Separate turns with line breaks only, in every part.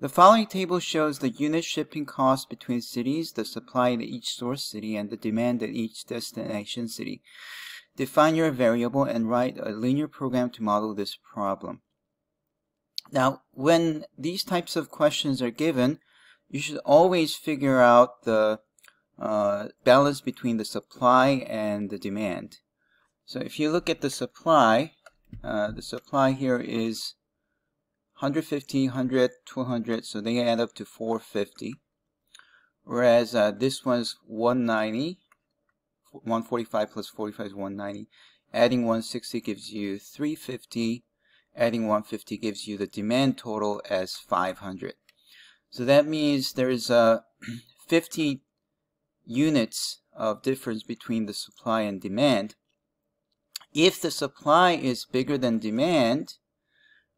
The following table shows the unit shipping cost between cities, the supply at each source city, and the demand at each destination city. Define your variable and write a linear program to model this problem. Now, when these types of questions are given, you should always figure out the uh, balance between the supply and the demand. So if you look at the supply, uh, the supply here is 150, 100, 200, so they add up to 450. Whereas uh, this one's 190, 145 plus 45 is 190. Adding 160 gives you 350. Adding 150 gives you the demand total as 500. So that means there's uh, 50 units of difference between the supply and demand. If the supply is bigger than demand,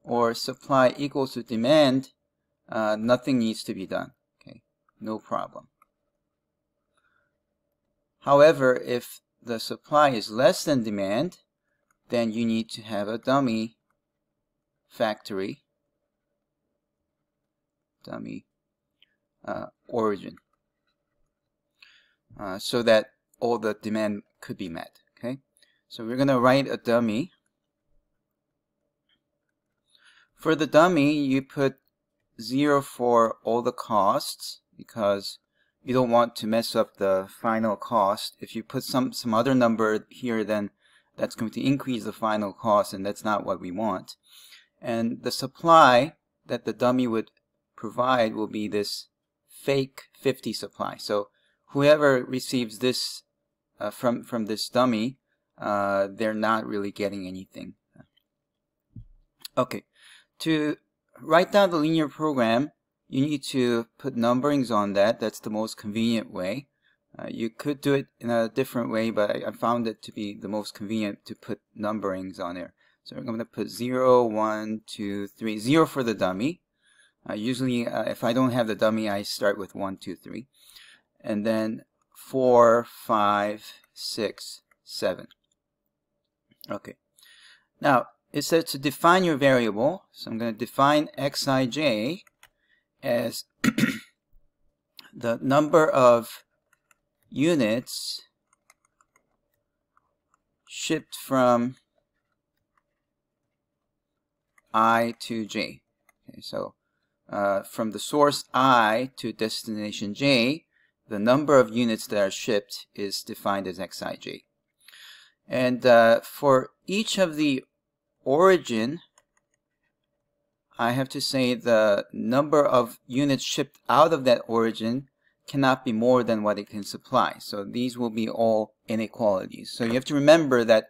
or supply equals to demand, uh, nothing needs to be done. Okay, no problem. However, if the supply is less than demand, then you need to have a dummy factory, dummy uh, origin, uh, so that all the demand could be met. Okay, so we're going to write a dummy for the dummy, you put 0 for all the costs because you don't want to mess up the final cost. If you put some, some other number here, then that's going to increase the final cost, and that's not what we want. And the supply that the dummy would provide will be this fake 50 supply. So whoever receives this uh, from, from this dummy, uh, they're not really getting anything. Okay, to write down the linear program, you need to put numberings on that. That's the most convenient way. Uh, you could do it in a different way, but I, I, found it to be the most convenient to put numberings on there. So I'm going to put 0, 1, 2, 3, 0 for the dummy. Uh, usually, uh, if I don't have the dummy, I start with 1, 2, 3. And then 4, 5, 6, 7. Okay. Now, it says to define your variable. So I'm going to define xij as the number of units shipped from i to j. Okay, so uh, from the source i to destination j, the number of units that are shipped is defined as xij. And uh, for each of the origin, I have to say the number of units shipped out of that origin cannot be more than what it can supply. So these will be all inequalities. So you have to remember that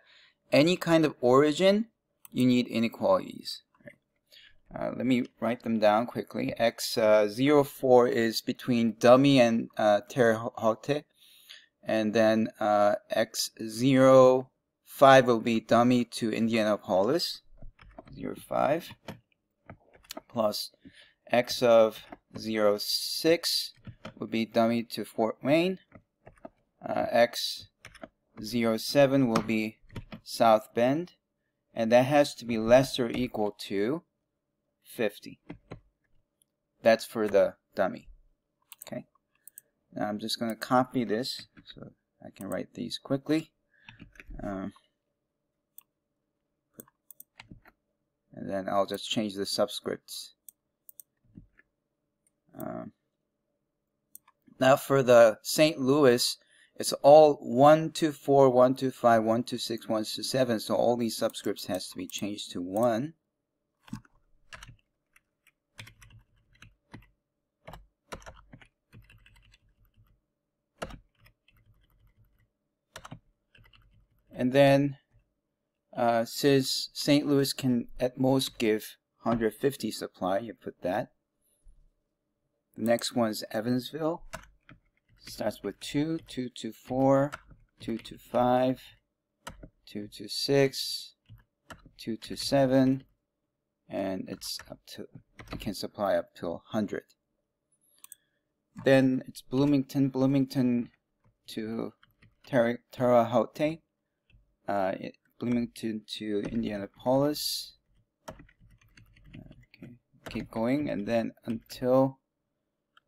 any kind of origin, you need inequalities. Uh, let me write them down quickly. X04 uh, is between dummy and uh, Terre Haute. And then uh, X0 5 will be dummy to Indianapolis, 0, 5, plus x of 0, 6 would be dummy to Fort Wayne. Uh, x 0, 7 will be South Bend, and that has to be less or equal to 50. That's for the dummy. Okay. Now I'm just going to copy this so I can write these quickly. Um, and then I'll just change the subscripts. Um, now for the St. Louis, it's all 1 to 4, 1 to 5, 1 to 6, 1 to 7, so all these subscripts has to be changed to 1. And then uh, says St. Louis can at most give 150 supply. You put that. The next one is Evansville. Starts with 2, 2 to 4, 2 to 5, 2 to 6, 2 to 7, and it's up to, it can supply up to 100. Then it's Bloomington, Bloomington to Terre, Haute. Uh, Bloomington to Indianapolis. Okay, keep going, and then until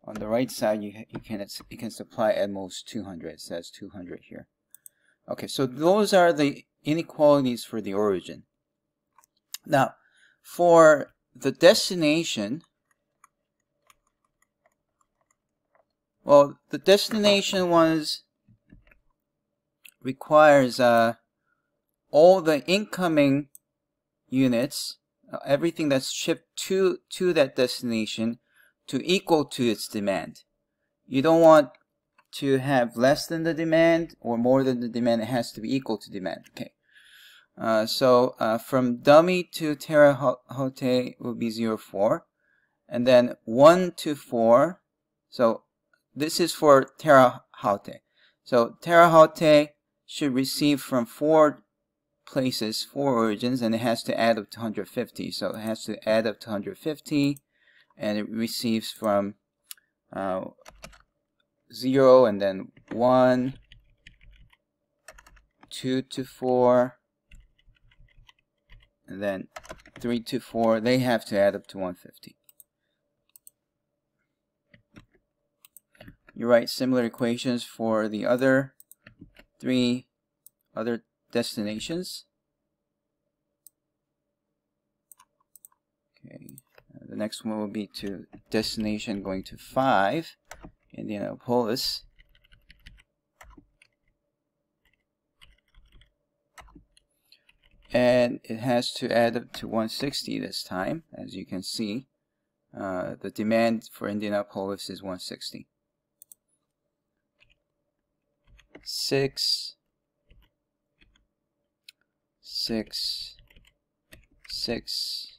on the right side you you can you can supply at most 200. It says 200 here. Okay, so those are the inequalities for the origin. Now, for the destination, well, the destination ones requires uh, all the incoming units, uh, everything that's shipped to, to that destination to equal to its demand. You don't want to have less than the demand or more than the demand. It has to be equal to demand. Okay. Uh, so uh, from dummy to Terre Haute will be 0, 4. And then 1 to 4. So this is for Terre Haute. So Terre Haute should receive from 4 places, 4 origins, and it has to add up to 150. So it has to add up to 150. And it receives from uh, 0 and then 1, 2 to 4, and then 3 to 4, they have to add up to 150. You write similar equations for the other three other destinations. Okay, uh, the next one will be to destination going to 5, Indianapolis. and it has to add up to 160 this time as you can see uh, the demand for Indianapolis is 160 six six six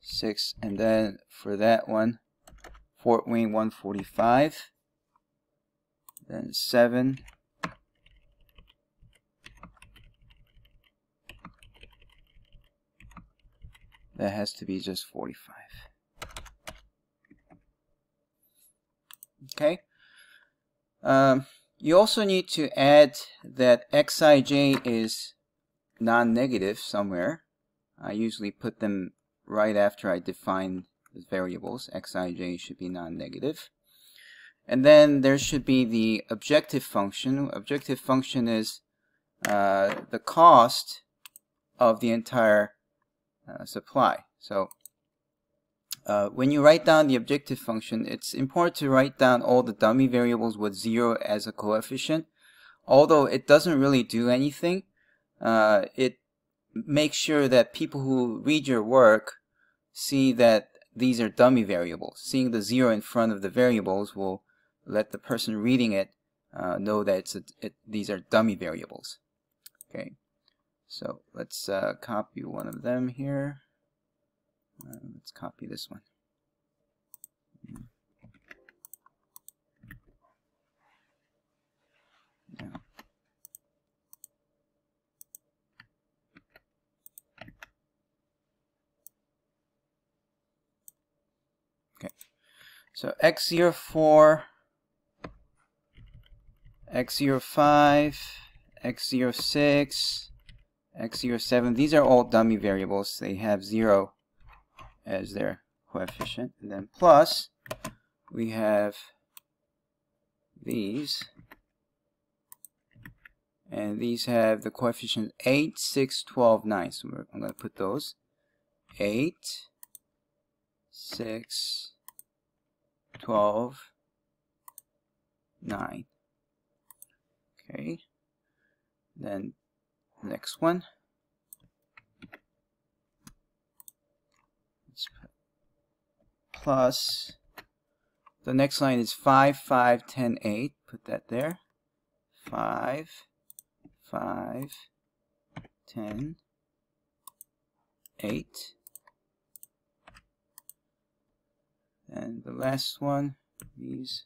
six and then for that one Fort Wayne 145 then 7 that has to be just 45. Okay. Um, you also need to add that xij is non-negative somewhere. I usually put them right after I define the variables. xij should be non-negative. And then there should be the objective function. Objective function is uh, the cost of the entire uh, supply. So uh, when you write down the objective function, it's important to write down all the dummy variables with 0 as a coefficient. Although it doesn't really do anything, uh, it makes sure that people who read your work see that these are dummy variables. Seeing the 0 in front of the variables will let the person reading it uh, know that it's a, it, these are dummy variables. Okay. So let's uh, copy one of them here. Uh, let's copy this one. Okay, so x04, x05, x06, x07. These are all dummy variables. They have 0 as their coefficient. And then plus, we have these. And these have the coefficient 8, 6, 12, 9. So I'm going to put those. 8, 6, 12, 9. Okay. Then next one. Plus the next line is 5 5 10 8 put that there. 5 5 10 8 and the last one these.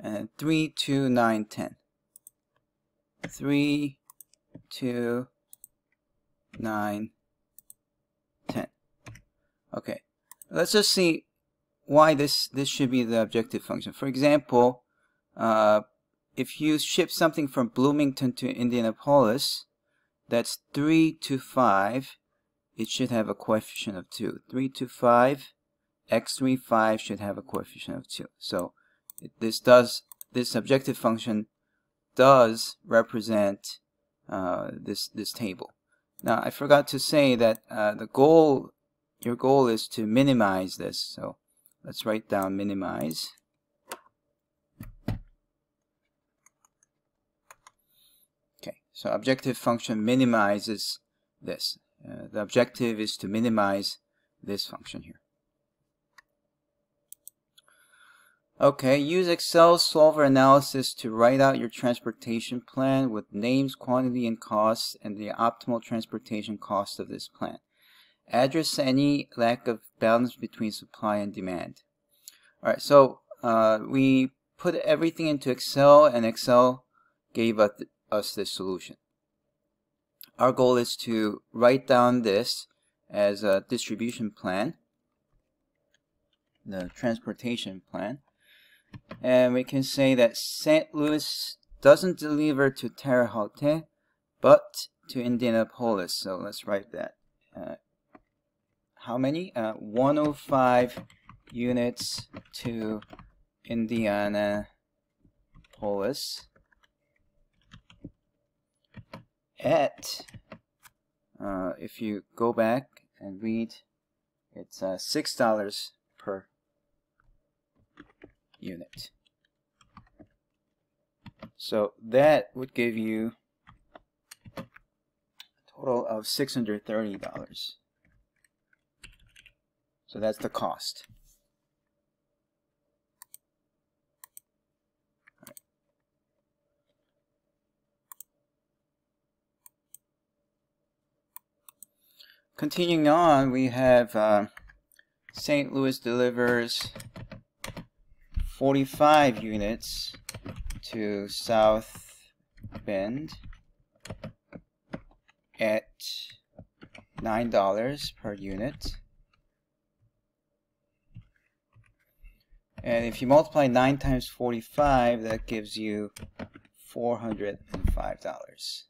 And 3, 2, 9, 10. 3, 2, 9, 10. Okay, let's just see why this, this should be the objective function. For example, uh, if you ship something from Bloomington to Indianapolis, that's 3 to 5, it should have a coefficient of 2. 3 to 5, x3, 5 should have a coefficient of 2. So this does, this objective function does represent uh, this, this table. Now, I forgot to say that uh, the goal, your goal is to minimize this. So let's write down minimize. Okay, so objective function minimizes this. Uh, the objective is to minimize this function here. Okay, use Excel solver analysis to write out your transportation plan with names, quantity, and costs, and the optimal transportation cost of this plan. Address any lack of balance between supply and demand. Alright, so uh, we put everything into Excel, and Excel gave us, us this solution. Our goal is to write down this as a distribution plan, the transportation plan and we can say that St. Louis doesn't deliver to Terre Haute, but to Indianapolis. So let's write that. Uh, how many? Uh, 105 units to Indianapolis at, uh, if you go back and read, it's uh, $6 per unit. So that would give you a total of $630. So that's the cost. Continuing on, we have uh, St. Louis delivers 45 units to South Bend at $9 per unit. And if you multiply 9 times 45, that gives you $405.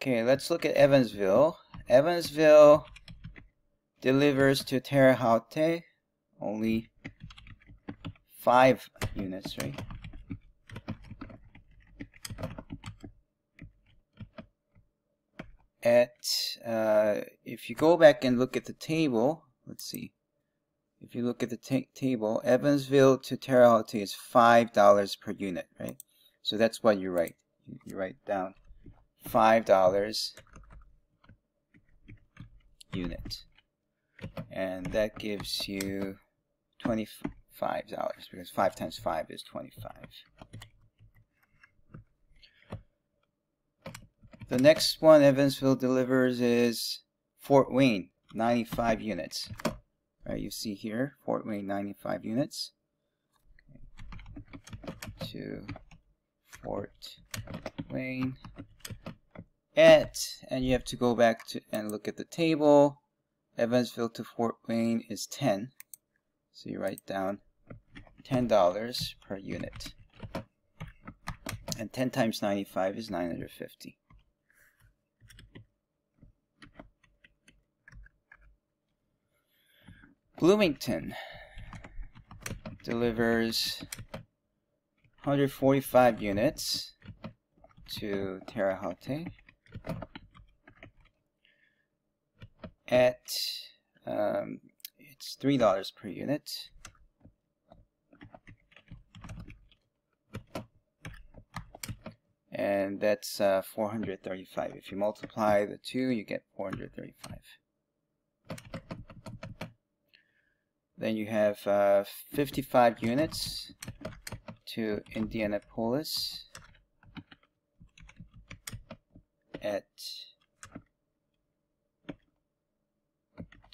Okay, let's look at Evansville. Evansville delivers to Terre Haute only five units, right? At, uh, if you go back and look at the table, let's see. If you look at the table, Evansville to Terre Haute is $5 per unit, right? So that's what you write. You write down $5 unit. And that gives you $25 because 5 times 5 is 25. The next one Evansville delivers is Fort Wayne, 95 units. Right, you see here, Fort Wayne, 95 units. To Fort Wayne at, and you have to go back to and look at the table. Evansville to Fort Wayne is 10. So you write down $10 per unit. And 10 times 95 is 950. Bloomington delivers 145 units to Terre Haute at um, it's $3 per unit. And that's uh, 435. If you multiply the two, you get 435. Then you have uh, 55 units to Indianapolis at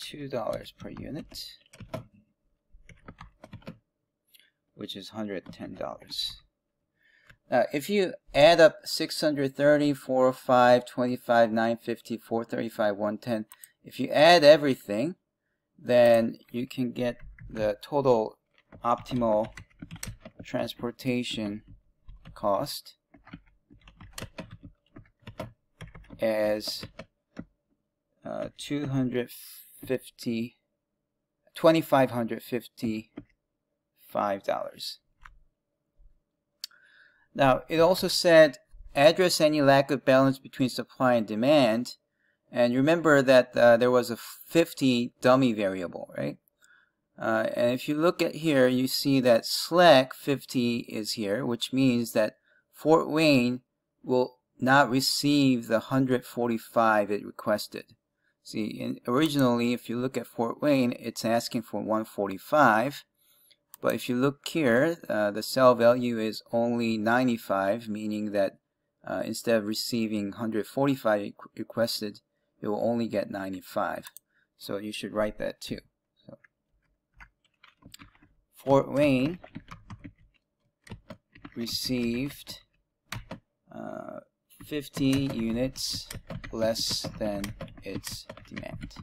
$2 per unit, which is $110. Now, if you add up 630, 405, 25, 950, 435, 110, if you add everything, then you can get the total optimal transportation cost as uh, 250 $2,555. Now, it also said address any lack of balance between supply and demand. And remember that uh, there was a 50 dummy variable, right? Uh, and if you look at here, you see that slack 50 is here, which means that Fort Wayne will not receive the 145 it requested. See, in, originally, if you look at Fort Wayne, it's asking for 145. But if you look here, uh, the cell value is only 95, meaning that uh, instead of receiving 145 requested, it will only get 95. So you should write that too. So, Fort Wayne received uh, 50 units less than its demand.